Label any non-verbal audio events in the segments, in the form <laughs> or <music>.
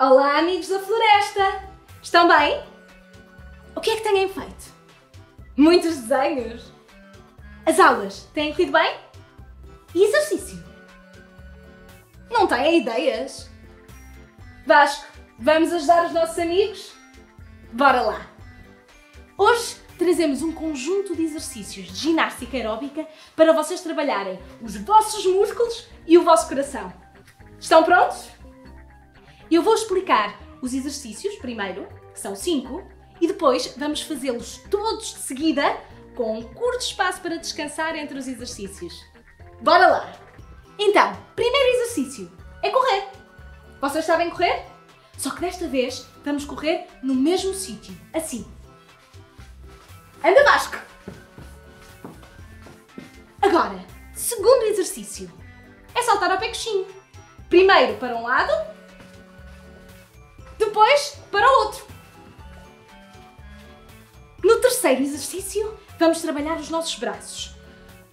Olá, amigos da floresta! Estão bem? O que é que têm feito? Muitos desenhos? As aulas têm corrido bem? E exercício? Não têm ideias? Vasco, vamos ajudar os nossos amigos? Bora lá! Hoje trazemos um conjunto de exercícios de ginástica aeróbica para vocês trabalharem os vossos músculos e o vosso coração. Estão prontos? Eu vou explicar os exercícios primeiro, que são cinco, e depois vamos fazê-los todos de seguida com um curto espaço para descansar entre os exercícios. Bora lá! Então, primeiro exercício é correr. Vocês sabem correr? Só que desta vez vamos correr no mesmo sítio, assim. Anda Vasco! Agora, segundo exercício é saltar ao pé coxinho. Primeiro para um lado, depois para o outro. No terceiro exercício, vamos trabalhar os nossos braços.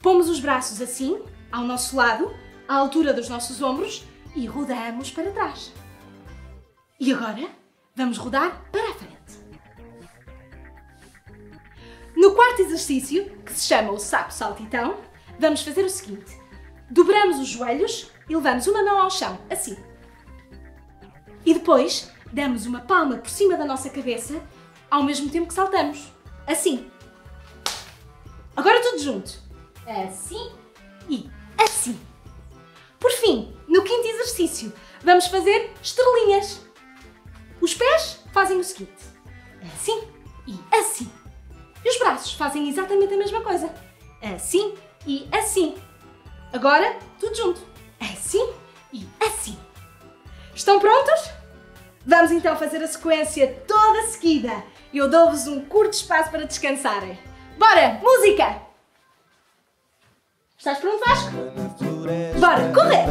Pomos os braços assim, ao nosso lado, à altura dos nossos ombros e rodamos para trás. E agora, vamos rodar para a frente. No quarto exercício, que se chama o sapo saltitão, vamos fazer o seguinte. Dobramos os joelhos e levamos uma mão ao chão, assim. E depois, damos uma palma por cima da nossa cabeça, ao mesmo tempo que saltamos. Assim. Agora tudo junto. Assim e assim. Por fim, no quinto exercício, vamos fazer estrelinhas. Os pés fazem o seguinte: assim braços fazem exatamente a mesma coisa. Assim e assim. Agora, tudo junto. Assim e assim. Estão prontos? Vamos então fazer a sequência toda seguida. Eu dou-vos um curto espaço para descansarem. Bora, música! Estás pronto, Vasco? Bora, correr!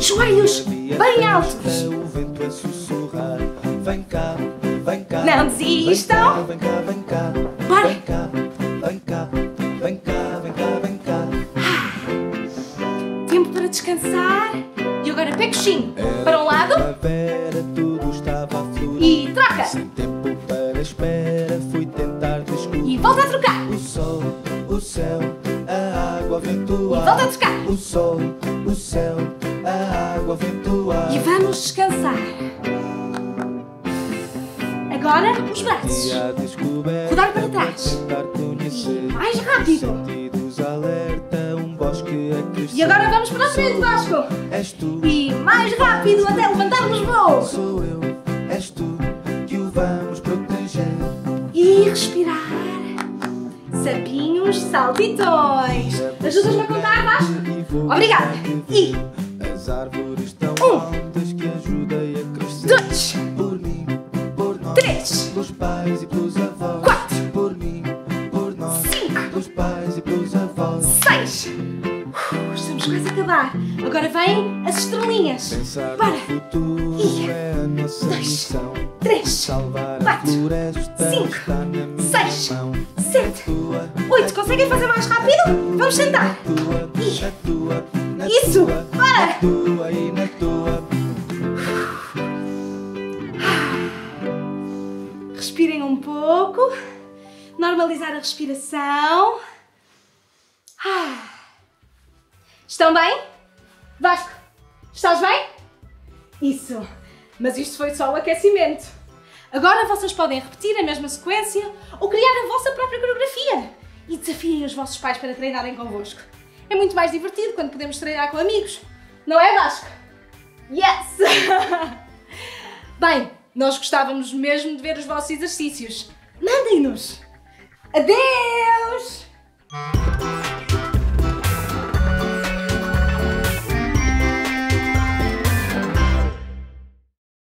Joelhos bem altos! Vem cá, vem cá. Não desistam! Coxinho. Para um lado e troca. Sem tempo para espera, fui tentar descobrir. E volta a trocar. O sol, o céu, a água, vento, E volta a trocar. O sol, o céu, a água, vento, ar. E vamos descansar. Agora os braços. E Rodar para trás. conhecer. Mais rápido. E agora vamos para a frente, Vasco. És tu, E mais rápido até levantarmos voo. sou eu, és tu que o vamos proteger. E respirar. Sapinhos saltitões. Ajudas-me a contar, Vasco? Obrigada. E As árvores tão Um. altas que ajudei a crescer. dois, Por mim, por nós, Três. pelos pais e pelos avós. Quatro. Por mim, por nós, Cinco. pelos pais e pelos acabar. Agora vêm as estrelinhas. Pensar futuro E é dois, três, quatro, cinco, seis, sete, Oito. Conseguem fazer mais rápido? Vamos sentar. Isso. e na tua. <sighs> Respirem um pouco. Normalizar a respiração. Ah. Estão bem? Vasco, estás bem? Isso. Mas isto foi só o aquecimento. Agora vocês podem repetir a mesma sequência ou criar a vossa própria coreografia. E desafiem os vossos pais para treinarem convosco. É muito mais divertido quando podemos treinar com amigos. Não é, Vasco? Yes! <laughs> Bem, nós gostávamos mesmo de ver os vossos exercícios. Mandem-nos! Adeus!